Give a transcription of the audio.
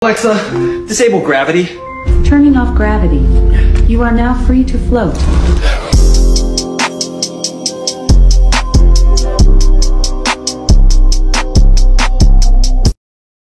Alexa, disable gravity. Turning off gravity. You are now free to float.